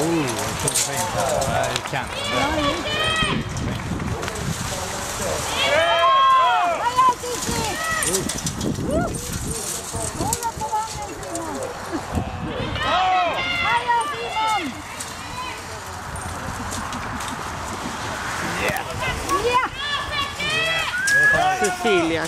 Oh, jag tog fint här i kanten där. Heja